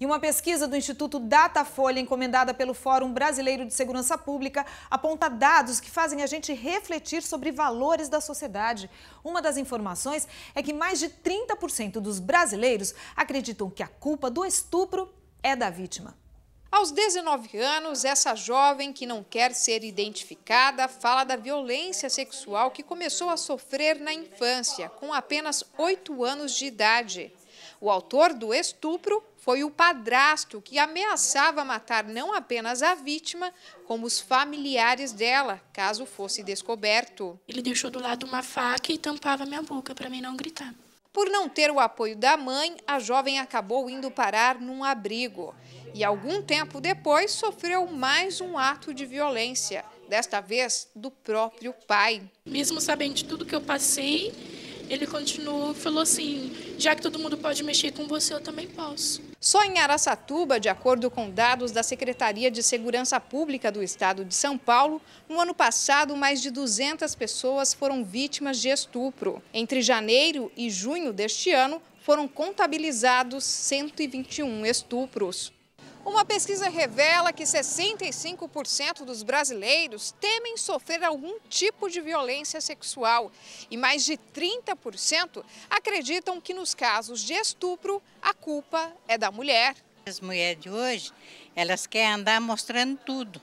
E uma pesquisa do Instituto Datafolha, encomendada pelo Fórum Brasileiro de Segurança Pública, aponta dados que fazem a gente refletir sobre valores da sociedade. Uma das informações é que mais de 30% dos brasileiros acreditam que a culpa do estupro é da vítima. Aos 19 anos, essa jovem que não quer ser identificada fala da violência sexual que começou a sofrer na infância, com apenas 8 anos de idade. O autor do estupro foi o padrasto que ameaçava matar não apenas a vítima, como os familiares dela, caso fosse descoberto. Ele deixou do lado uma faca e tampava minha boca para mim não gritar. Por não ter o apoio da mãe, a jovem acabou indo parar num abrigo. E algum tempo depois sofreu mais um ato de violência, desta vez do próprio pai. Mesmo sabendo de tudo que eu passei, ele continuou, falou assim: já que todo mundo pode mexer com você, eu também posso. Só em Araçatuba, de acordo com dados da Secretaria de Segurança Pública do Estado de São Paulo, no ano passado, mais de 200 pessoas foram vítimas de estupro. Entre janeiro e junho deste ano, foram contabilizados 121 estupros. Uma pesquisa revela que 65% dos brasileiros temem sofrer algum tipo de violência sexual e mais de 30% acreditam que nos casos de estupro a culpa é da mulher. As mulheres de hoje, elas querem andar mostrando tudo.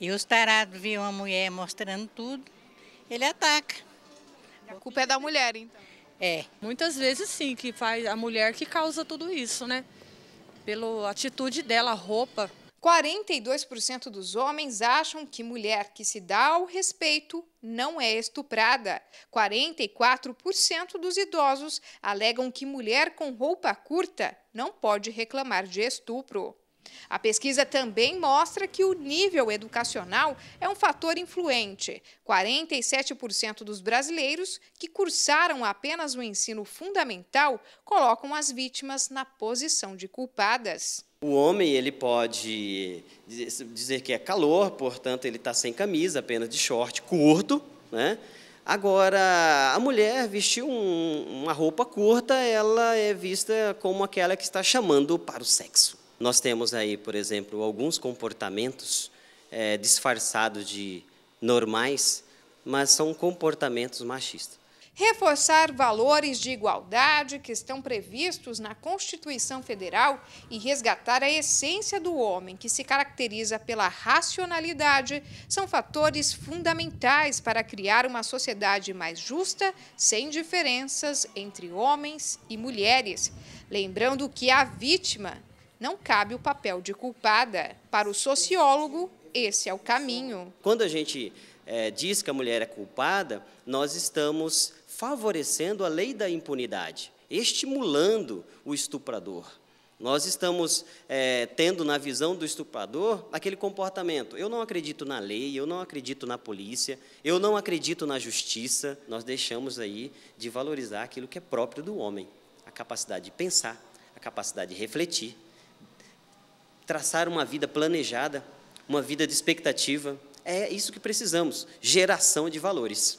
E os tarados viam uma mulher mostrando tudo, ele ataca. A culpa é da mulher, então? É. Muitas vezes sim, que faz a mulher que causa tudo isso, né? Pela atitude dela, roupa. 42% dos homens acham que mulher que se dá ao respeito não é estuprada. 44% dos idosos alegam que mulher com roupa curta não pode reclamar de estupro. A pesquisa também mostra que o nível educacional é um fator influente. 47% dos brasileiros que cursaram apenas o ensino fundamental colocam as vítimas na posição de culpadas. O homem ele pode dizer que é calor, portanto ele está sem camisa, apenas de short curto, né? Agora, a mulher vestiu um, uma roupa curta, ela é vista como aquela que está chamando para o sexo. Nós temos aí, por exemplo, alguns comportamentos é, disfarçados de normais, mas são comportamentos machistas. Reforçar valores de igualdade que estão previstos na Constituição Federal e resgatar a essência do homem, que se caracteriza pela racionalidade, são fatores fundamentais para criar uma sociedade mais justa, sem diferenças entre homens e mulheres. Lembrando que a vítima não cabe o papel de culpada. Para o sociólogo, esse é o caminho. Quando a gente é, diz que a mulher é culpada, nós estamos favorecendo a lei da impunidade, estimulando o estuprador. Nós estamos é, tendo na visão do estuprador aquele comportamento. Eu não acredito na lei, eu não acredito na polícia, eu não acredito na justiça. Nós deixamos aí de valorizar aquilo que é próprio do homem: a capacidade de pensar, a capacidade de refletir, traçar uma vida planejada, uma vida de expectativa. É isso que precisamos: geração de valores.